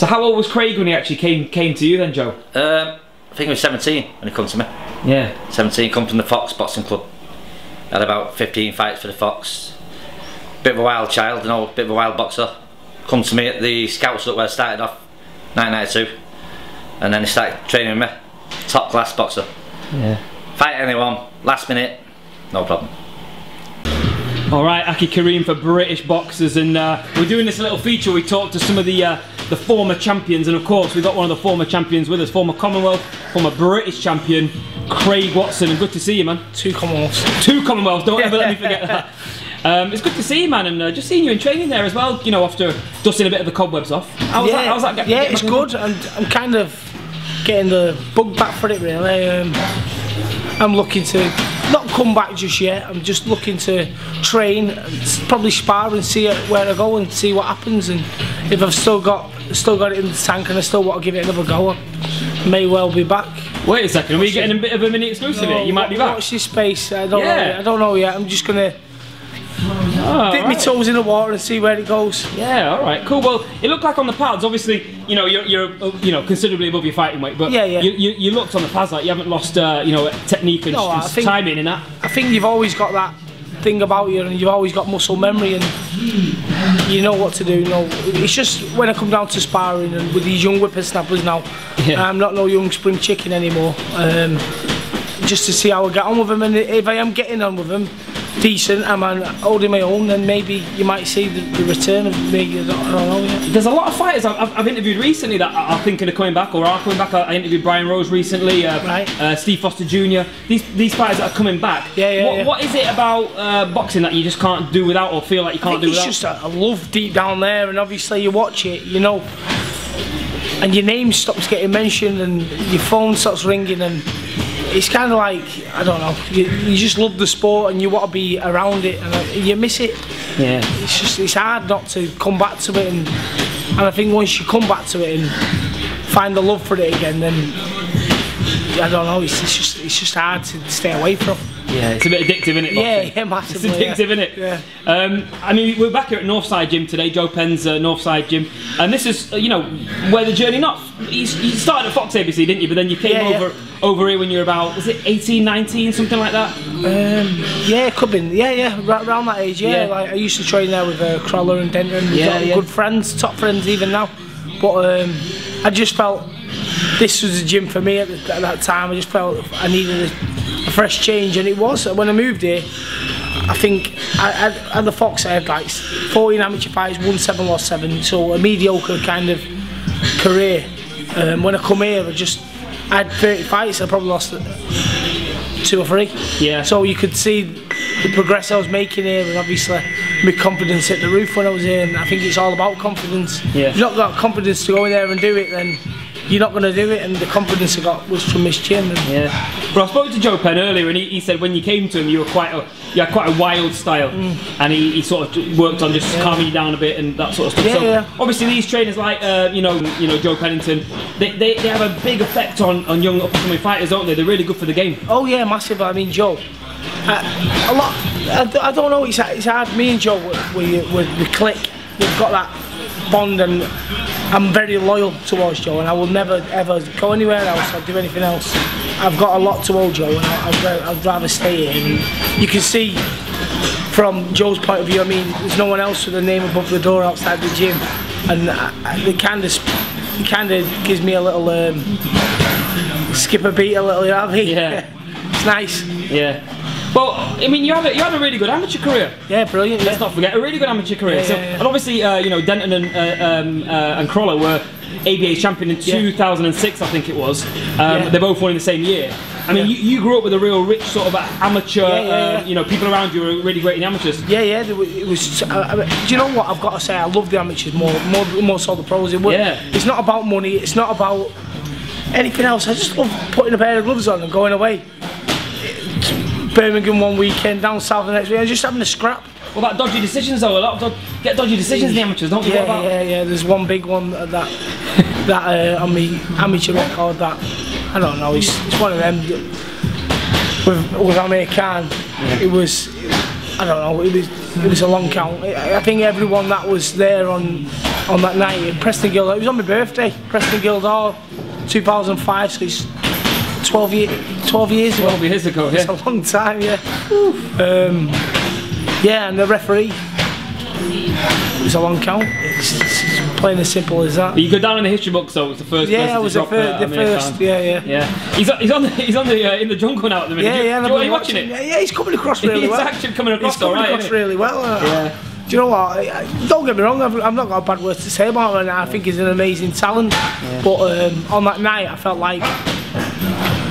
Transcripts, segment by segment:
So how old was Craig when he actually came came to you then, Joe? Um, I think he was 17 when he come to me. Yeah. 17, come from the Fox Boxing Club. Had about 15 fights for the Fox. Bit of a wild child, you know, bit of a wild boxer. Come to me at the Scouts up where I started off, 1992. And then he started training with me. Top class boxer. Yeah. Fight anyone, last minute, no problem. All right, Aky Karim for British boxers, and uh, we're doing this little feature. We talked to some of the uh, the former champions, and of course we've got one of the former champions with us, former Commonwealth, former British champion, Craig Watson. And good to see you, man. Two Commonwealths. Two Commonwealths. Don't ever let me forget that. Um, it's good to see you, man, and uh, just seeing you in training there as well. You know, after dusting a bit of the cobwebs off. Yeah, that? How's that? yeah, getting it's good, and I'm kind of getting the bug back for it. Really, um, I'm looking to not come back just yet. I'm just looking to train, probably spar and see where I go and see what happens. And if I've still got still got it in the tank and I still want to give it another go, I may well be back. Wait a second. Are we getting a bit of a mini exclusive here? You might be back. Watch this space. I don't Yeah. know. I don't know yet. I'm just gonna Oh, dip my toes in the water and see where it goes. Yeah, all right, cool. Well, it looked like on the pads, obviously, you know, you're, you're you know, considerably above your fighting weight, but Yeah, yeah. You, you, you looked on the pads like you haven't lost, uh, you know, technique and No, think- timing and that. I think you've always got that thing about you, and you've always got muscle memory, and you know what to do. You know, it's just when I come down to sparring and with these young whippersnappers now, Yeah. I'm not no young spring chicken anymore. Um, just to see how I get on with them, and if I am getting on with them decent, and I'm holding my own, then maybe you might see the, the return of me. I don't, know yet. There's a lot of fighters I've, I've- interviewed recently that are thinking of coming back or are coming back. I interviewed Brian Rose recently, uh, Right. uh, Steve Foster Jr. These these fighters that are coming back. Yeah, yeah, What, yeah. what is it about uh, boxing that you just can't do without or feel like you can't do it's without? just a, a love deep down there, and obviously you watch it, you know, and your name stops getting mentioned, and your phone starts ringing, and it's kind of like I don't know, you, you just love the sport, and you want to be around it, and uh, you miss it. yeah. It's just it's hard not to come back to it, and and I think once you come back to it and find the love for it again, then I don't know, it's, it's just it's just hard to stay away from. Yeah, it's a bit addictive, isn't it? Yeah, yeah, It's massively. addictive, yeah. isn't it? Yeah. Um, I mean, we're back here at Northside Gym today, Joe Penn's uh, Northside Gym, and this is, uh, you know, where the journey not. You, you started at Fox ABC, didn't you? But then you came Yeah, over over here when you were about, was it 18, 19, something like that? Um, yeah, it could be. Yeah, yeah, ra- around that age. Yeah, like I used to train there with uh, Crawler and Denton. Yeah, yeah. good friends, top friends even now. But um, I just felt this was a gym for me at, the, at that time. I just felt I needed a, a fresh change, and it was when I moved here. I think I, I, at the Fox I had like 14 amateur fights, won seven, lost seven, so a mediocre kind of career. Um, when I come here, I just I had 30 fights. I probably lost two or three. Yeah. So you could see the progress I was making here, and obviously my confidence hit the roof when I was here. And I think it's all about confidence. Yeah. If you've not got confidence to go in there and do it, then you're not going to do it. And the confidence I got was from Jim. And Yeah. But I spoke to Joe Penn earlier, and he, he said when you came to him, you were quite a, you had quite a wild style, and he, he sort of worked on just calming you down a bit and that sort of stuff. Yeah, so yeah. obviously these trainers like uh, you know you know Joe Pennington, they, they, they have a big effect on, on young up and coming fighters, don't they? They're really good for the game. Oh yeah, massive. I mean, Joe. Uh, a lot. I, I don't know. It's, it's hard. Me and Joe, we, we, we click. We've got that bond, and I'm very loyal towards Joe, and I will never ever go anywhere else or do anything else. I've got a lot to owe Joe, and I, I'd, I'd rather stay here. And you can see from Joe's point of view. I mean, there's no one else with a name above the door outside the gym, and it kind of it kind of gives me a little um, skip a beat, a little. You know what I mean? Yeah. It's nice. Yeah. Well, I mean, you had a, you had a really good amateur career. Yeah, brilliant. Let's Yeah. not forget a really good amateur career. Yeah, so, yeah, and obviously, uh, you know, Denton and uh, um, uh, and Crawler were ABA champion in Yeah. 2006, I think it was. Um. They both won in the same year. I mean, you, you grew up with a real rich sort of amateur. Yeah, yeah, uh, you know, people around you were really great in amateurs. Yeah, yeah. It was. I, do you know what I've got to say? I love the amateurs more, more, more so the pros. It, wa- Yeah. It's not about money. It's not about anything else. I just love putting a pair of gloves on and going away. Birmingham one weekend, down south the next weekend, just having a scrap. What about dodgy decisions though? A lot of dod- get dodgy decisions in the amateurs, don't you? Yeah, about? yeah, yeah. There's one big one that that uh, on me amateur record that I don't know. It's, it's one of them with with Amir Khan. It was I don't know. It was it was a long count. I think everyone that was there on on that night, Preston Guildhall, it was on my birthday, Preston Guildhall, 2005, so it's 12, year, 12 years ago. 12 years ago, yeah. It's a long time, yeah. Um, yeah, and the referee, it was a long count. It's, it's, it's plain as simple as that. You go down in the history books, though. It's the first Yeah, I to was the, drop fir- uh, the first, yeah, yeah. Yeah, he's, he's on the he's on the uh, in the jungle now at the minute. Yeah, you- yeah, you, are you watching watching- it? Yeah, he's coming across really He's well. actually coming across He's coming alright, across really well. uh, Yeah. Do you know what? Don't get me wrong. I've, I've not got a bad word to say about him. and I think he's an amazing talent. Yeah. But um, on that night, I felt like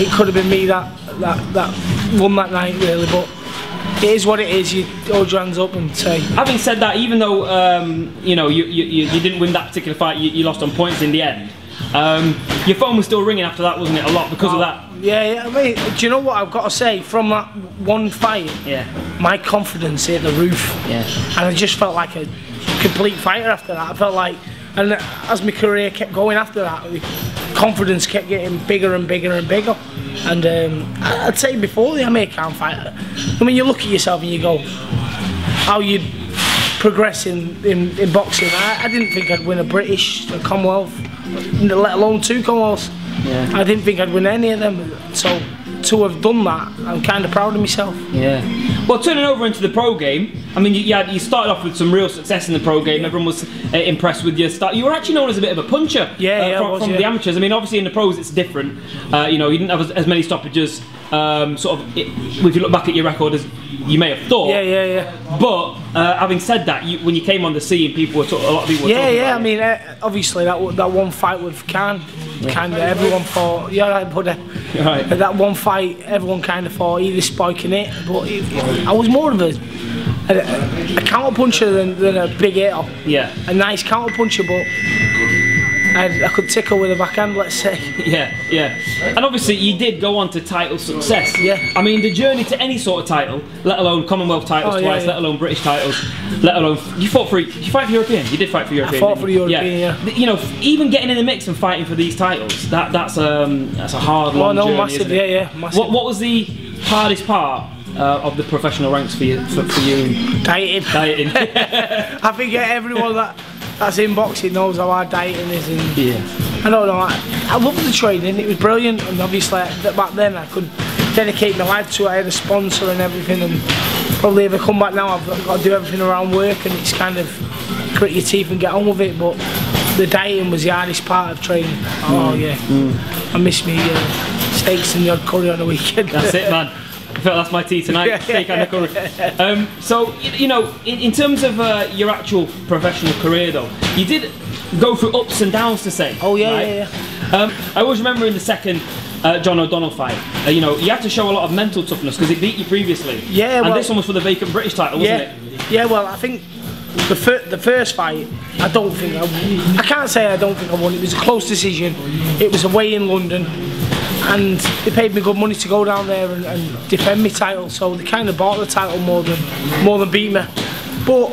it could have been me that that that won that night, really. But it is what it is. You hold your hands up and say, Having said that, even though um, you know you, you, you didn't win that particular fight, you, you lost on points in the end. Um, your phone was still ringing after that, wasn't it? A lot because of that. Yeah, yeah. I mean, do you know what I've got to say? From that one fight, Yeah. my confidence hit the roof. Yeah. and I just felt like a complete fighter after that. I felt like, and as my career kept going after that, confidence kept getting bigger and bigger and bigger. And um, I'd say before the Amir Khan fight, I mean, you look at yourself and you go, how you progress in, in, in boxing. I, I didn't think I'd win a British, a Commonwealth, let alone two Commonwealths. Yeah. I didn't think I'd win any of them. So to have done that, I'm kind of proud of myself. Yeah. Well, turning over into the pro game, I mean, you, you, had, you started off with some real success in the pro game. Everyone was uh, impressed with your start. You were actually known as a bit of a puncher Yeah, uh, yeah, from, was, from yeah. the amateurs. I mean, obviously in the pros it's different. Uh, you know, you didn't have as, as many stoppages. Um, sort of, it, if you look back at your record, as you may have thought. Yeah, yeah, yeah. But uh, having said that, you, when you came on the scene, people were talk- a lot of people were Yeah, talking yeah. I mean, uh, obviously that w- that one fight with Khan, kind of everyone thought, yeah, right, buddy. Right. That one fight, everyone kind of thought he was spiking it, but it- I was more of a a, a counter puncher than, than a big hitter. Yeah. A nice counter puncher, but I, I could tickle with a backhand, let's say. Yeah, yeah. And obviously you did go on to title success. Yeah. I mean the journey to any sort of title, let alone Commonwealth titles Oh, twice, yeah. let alone British titles, let alone you fought for you fight for European? You did fight for European. fought for? European, yeah. Th- You know, even getting in the mix and fighting for these titles, that that's um that's a hard long no, journey. massive, yeah, yeah, massive. What what was the hardest part uh, of the professional ranks for you for, for you Dieting. dieting? I think everyone that that's in boxing knows how hard dieting is. And yeah. I don't know. I, I loved the training. It was brilliant, and obviously back then I could dedicate my life to it. I had a sponsor and everything, and probably if I come back now, I've got to do everything around work, and it's kind of grit your teeth and get on with it. But the dieting was the hardest part of training. Oh yeah, I miss me uh, steaks and the odd curry on the weekend. That's it, man. I felt that's my tea tonight. Steak and a curry. Um, so you know, in, in terms of uh, your actual professional career, though, you did go through ups and downs to say. Oh, yeah, right? yeah, Um, I always remember in the second uh, John O'Donnell fight, uh, you know, you had to show a lot of mental toughness because it beat you previously. Yeah, and well- this one was for the vacant British title, wasn't yeah, it? yeah. Well, I think the fir- the first fight, I don't think I, I can't say I don't think I won. It was a close decision. It was away in London, and they paid me good money to go down there and, and defend my title. So they kind of bought the title more than more than beat me. But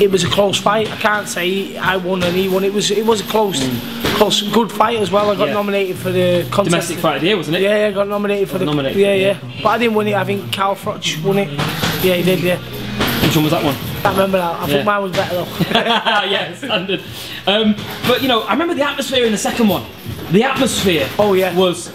it was a close fight. I can't say I won and he won. It was it was a close, close, good fight as well. I got Yeah. nominated for the contest. Domestic fight of the year, wasn't it? Yeah, yeah, I got nominated for the. Nominated, yeah, yeah. yeah, But I didn't win it. I think Carl Froch won it. Yeah, he did. Yeah. Which one was that one? can't remember that. I Yeah. think mine was better though. yeah, standard. Um, but you know, I remember the atmosphere in the second one. The atmosphere. Oh, yeah. Was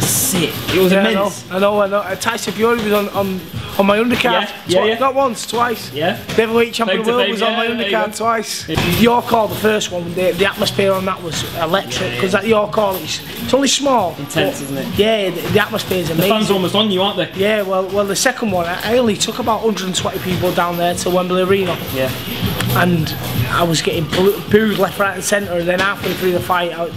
sick. It was yeah, I know, immense. I know, I know. Tyson Fury was on, on, on my undercard. Yeah, yeah, yeah. Not once, twice. Yeah. The heavyweight champion of the world was on my yeah, undercard twice. York Hall, the first one, the, the atmosphere on that was electric because that York Hall, it's, it's only small. Intense, isn't it? Yeah, the, the atmosphere is amazing. The fans are almost on you, aren't they? yeah, well, well, the second one, I only took about 120 people down there to Wembley Arena. Yeah. and I was getting boo- booed left, right, and centre. And then halfway through the fight, I,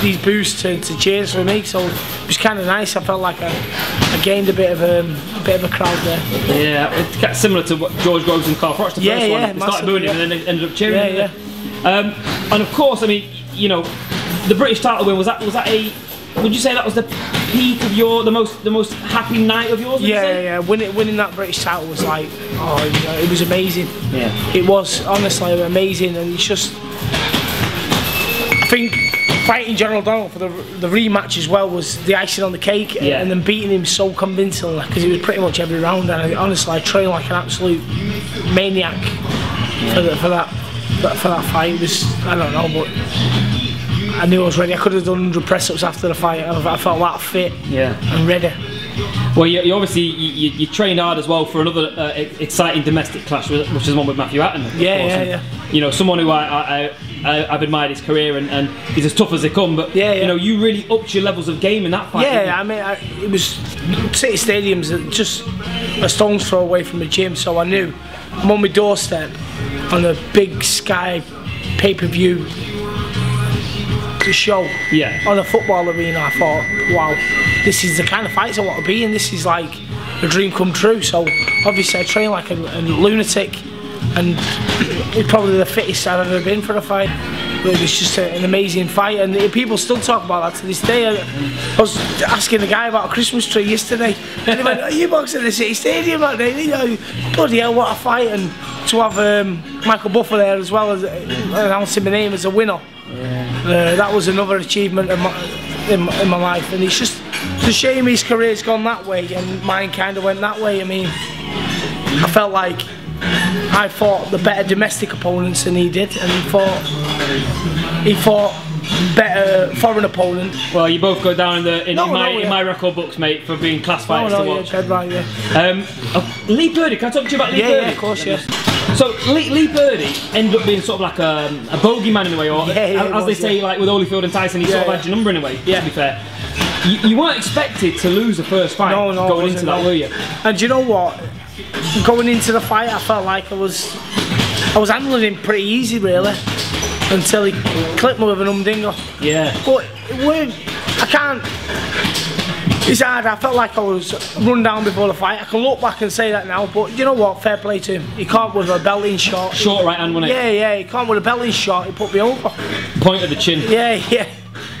these boos turned to cheers for me. So it was kind of nice. I felt like I, I gained a bit of um, a bit of a crowd there. Yeah, it's kind of similar to what George Groves and Carl Froch, the Yeah, first yeah, one. They started booing him yeah. and then they ended up cheering Yeah, him. Um, and of course, I mean, you know, the British title win was that was that a? Would you say that was the peak of your the most the most happy night of yours? would you Yeah, yeah. Winning, winning that British title was like, oh, it was amazing. Yeah. It was honestly amazing, and it's just. I think fighting John O'Donnell for the the rematch as well was the icing on the cake, Yeah. and then beating him so convincingly because he was pretty much every round. And I, honestly, I trained like an absolute maniac for, the, for that for that fight. It was I don't know, but I knew I was ready. I could have done 100 press ups after the fight. I, I felt that fit Yeah. and ready. Well, you, you obviously you, you, you trained hard as well for another uh, exciting domestic clash, which is one with Matthew Hatton. of Yeah, yeah, yeah. You know, someone who I, I, I Uh, I've admired his career and, and he's as tough as they come. But Yeah, yeah. you know, you really upped your levels of game in that fight. Yeah, I mean, I, it was City Stadium's just a stone's throw away from the gym, so I knew I'm on my doorstep on a big Sky pay-per-view show Yeah. on a football arena. I thought, wow, this is the kind of fights I want to be in. This is like a dream come true. So obviously, I train like a, a lunatic, and it's probably the fittest I've ever been for a fight. It was just a, an amazing fight, and the- people still talk about that to this day. I, I was asking a guy about a Christmas tree yesterday, and he went, "Are you boxing at the City Stadium that day?" You know, bloody hell, what a fight! And to have um, Michael Buffer there as well as announcing my name as a winner. Uh, that was another achievement in my, in, in my life, and it's just it's a shame his career's gone that way and mine kind of went that way. I mean, I felt like I fought the better domestic opponents than he did, and he fought he fought better foreign opponent. Well, you both go down in the in, No, in my no, yeah. in my record books, mate, for being class fighters no, to watch. dead right, yeah, Um, oh, Lee Purdy, can I talk to you about Lee yeah, Purdy? yeah, of course, yeah. So Lee, Lee Purdy ended up being sort of like a, a bogeyman in a way, or Yeah, yeah, as, it as they say, yeah. like with Holyfield and Tyson, he Yeah, sort of yeah. had your number in a way. Yeah. To be fair, you, you weren't expected to lose the first fight No, no, going into that, were you? And do you know what? Going into the fight, I felt like I was, I was handling him pretty easy, really, until he clipped me with an umdinger. Yeah. But it weren't. I can't. It's hard. I felt like I was run down before the fight. I can look back and say that now, but you know what? Fair play to him. He can't with a belting shot. Short right hand, wasn't it? Yeah, yeah. He can't with a belting shot. He put me over. Point of the chin. Yeah, yeah.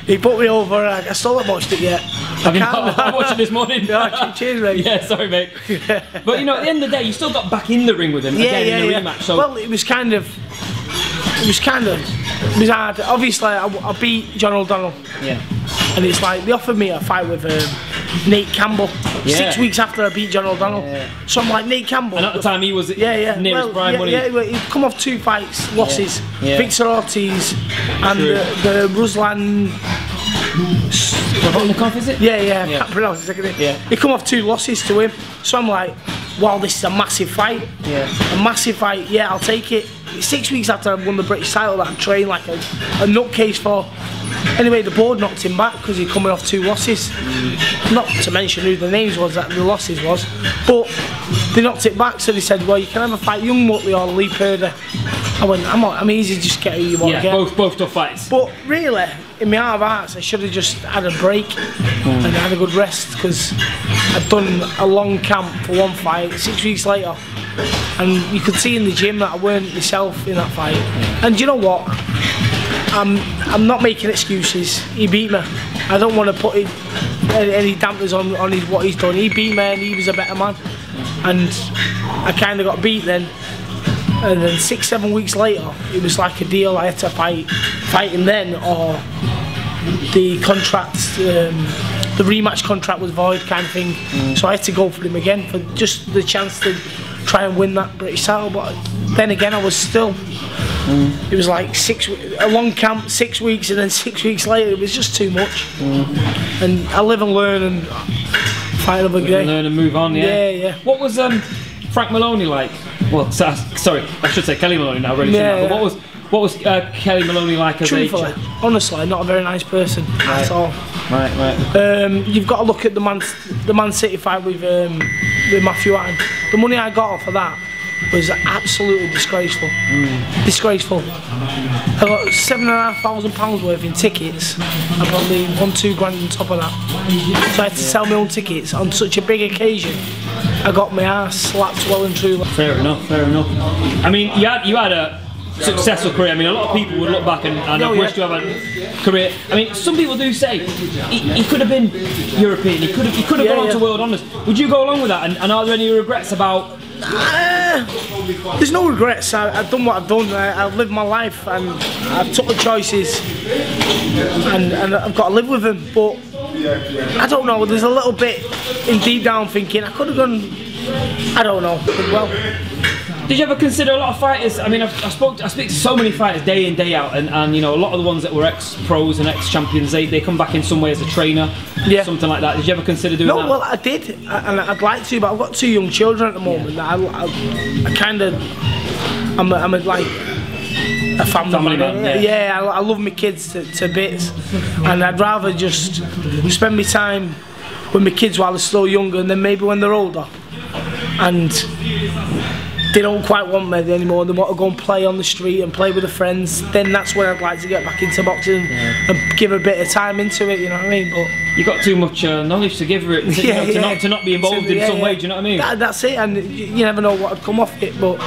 He put me over. I, I still haven't watched it yet. Have you not? I watched it this morning. Yeah, cheers, mate. yeah, sorry, mate. But you know, at the end of the day, you still got back in the ring with him yeah, again yeah, in the yeah. rematch. So well, it was kind of, it was kind of, hard. Obviously, I, I beat John O'Donnell, yeah, and it's like they offered me a fight with um, Nate Campbell Yeah. six weeks after I beat John O'Donnell. Yeah. So I'm like Nate Campbell. and at the time he was yeah, yeah. near his well, prime, yeah, yeah, he'd come off two fights, losses. Victor Ortiz and the, the Ruslan. What is it? Yeah, yeah, Yeah. his second name. Yeah. He come off two losses to him. So I'm like, wow, this is a massive fight. Yeah. A massive fight, yeah, I'll take it. Six weeks after I won the British title that I trained like a, a nutcase for. Anyway, the board knocked him back because he'd coming off two losses. Not to mention who the names was that the losses was. But they knocked it back, so they said, well, you can have a fight young Mutley or Lee Purdy. I went, I'm, I'm easy, just get who you want Yeah, to get. both both tough fights. But really, in my heart of hearts, I should have just had a break mm. and had a good rest because I'd done a long camp for one fight. Six weeks later, and you could see in the gym that I weren't myself in that fight. And you know what? I'm I'm not making excuses. He beat me. I don't want to put any, dampers on on his, what he's done. He beat me, and he was a better man. And I kind of got beat then. And then six, seven weeks later, it was like a deal. I had to fight, fight him then, or the contract, um, the rematch contract was void, kind of thing. So I had to go for him again for just the chance to try and win that British title. But then again, I was still. It was like six, a long camp, six weeks, and then six weeks later, it was just too much. And I live and learn and fight another day. Learn and move on. Yeah. Yeah, yeah. What was um, Frank Maloney like? Well, sorry, I should say Kelly Maloney now. Really, shouldn't I? Yeah, But what was what was uh, Kelly Maloney like as Truthfully, a honestly, not a very nice person at all. Right, right. Um, you've got to look at the Man, the Man City fight with um, with Matthew Hatton. The money I got off of that was absolutely disgraceful. Mm. Disgraceful. I got seven and a half thousand pounds worth in tickets. I probably one, two grand on top of that. So I had to sell my own tickets on such a big occasion. I got my ass slapped well and truly. Fair enough, fair enough. I mean, you had you had a successful career. I mean, a lot of people would look back and, and Oh, have yeah. wished have a career. I mean, some people do say he, he could have been European. He could have he could have Yeah, gone on to world honours. Would you go along with that? And, and are there any regrets about? Uh, there's no regrets. I, I've done what I've done. I, I've lived my life and I've took the choices and, and I've got to live with them. But I don't know. There's a little bit in deep down thinking I could have gone. I don't know. Well, Did you ever consider a lot of fighters? I mean, I've, I spoke, I speak to so many fighters day in, day out, and, and you know, a lot of the ones that were ex-pros and ex-champions, they, they come back in some way as a trainer, Yeah. something like that. Did you ever consider doing No, that? No, well, I did, and I'd like to, but I've got two young children at the moment. that I, I, I kind of, I'm, a, I'm a, like a family, Family man. man, yeah. I, I love my kids to, to bits, and I'd rather just spend my time with my kids while they're still younger, and then maybe when they're older, and they don't quite want me anymore. They want to go and play on the street and play with their friends. Then that's where I'd like to get back into boxing and give a bit of time into it. You know what I mean? But you got too much uh, knowledge to give it, to, you know, to, not, to not be involved So, in yeah, some yeah. way. Do you know what I mean? That, that's it, and you, you never know what would come off it. But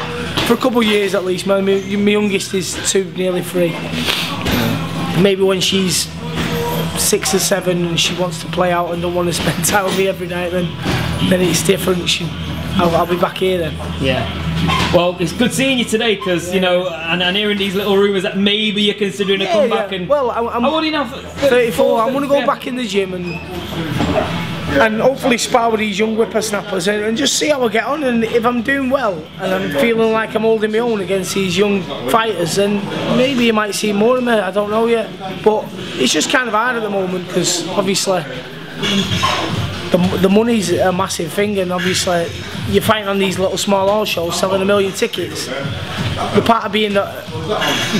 for a couple of years at least, my, my my youngest is two, nearly three. Maybe when she's six or seven and she wants to play out and don't want to spend time with me every night, then then it's different. She, I'll, I'll be back here then. Yeah. Well, it's good seeing you today because you know, and, and hearing these little rumours that maybe you're considering a comeback. yeah. And Well, I'm, I'm how old are you now? 34. I'm going to go Yeah. back in the gym and and hopefully spar with these young whippersnappers and, and just see how I get on. And if I'm doing well and I'm feeling like I'm holding my own against these young fighters, then maybe you might see more of me. I don't know yet. But it's just kind of hard at the moment because obviously the, the money's a massive thing, and obviously you're fighting on these little small hall shows, selling a million tickets. The part of being a,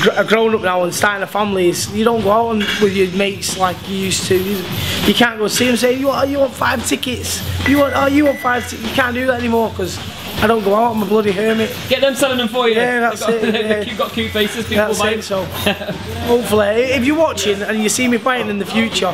gr- a grown up now and starting a family is you don't go out and, with your mates like you used to. You, you can't go see them and say you want, you want five tickets. You want oh you want five. You can't do that anymore because I don't go out. I'm a bloody hermit. Get them selling them for you. Yeah, that's got, it, yeah. You've got cute faces. People That's it. So hopefully, if you're watching and you see me fighting in the future,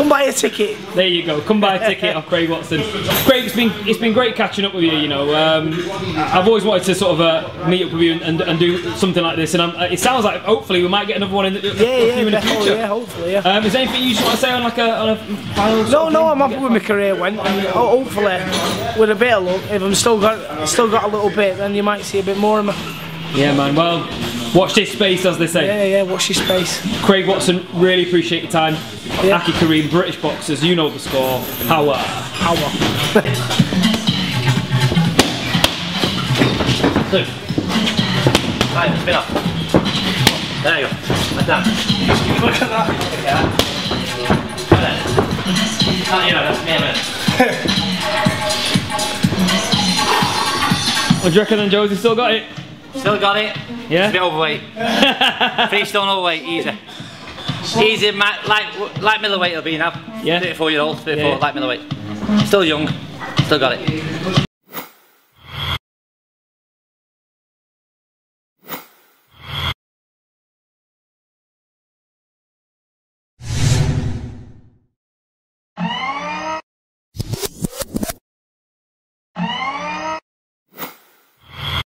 come buy a ticket. There you go. Come buy a ticket off Craig Watson. Craig, it's been it's been great catching up with you. You know, um, I've always wanted to sort of uh, meet up with you and, and, and do something like this, and it sounds like hopefully we might get another one in the, Yeah, yeah, in the future. yeah, hopefully, yeah. Um, is there anything you just want to say on like a, on a final? No, no. I'm happy with my career went, and hopefully, with a bit of luck, if I'm still got still got a little bit, then you might see a bit more of me. Yeah, man. Well, watch this space, as they say. Yeah, yeah, watch your space. Craig Watson, really appreciate your time. Yeah. Aky Karim, British boxers, you know the score. Power. Hour. Right, spin off. There you go. Like that. Look at that. Yeah. Oh, you know, that's me, man. What do you reckon then, Josie? Still got it? Still got it. Yeah? It's a bit overweight. Three stone overweight, easy. Easy, ma- like like middleweight it'll be now. Yeah. 34 year old, 34, Yeah. like middleweight. Still young, still got it.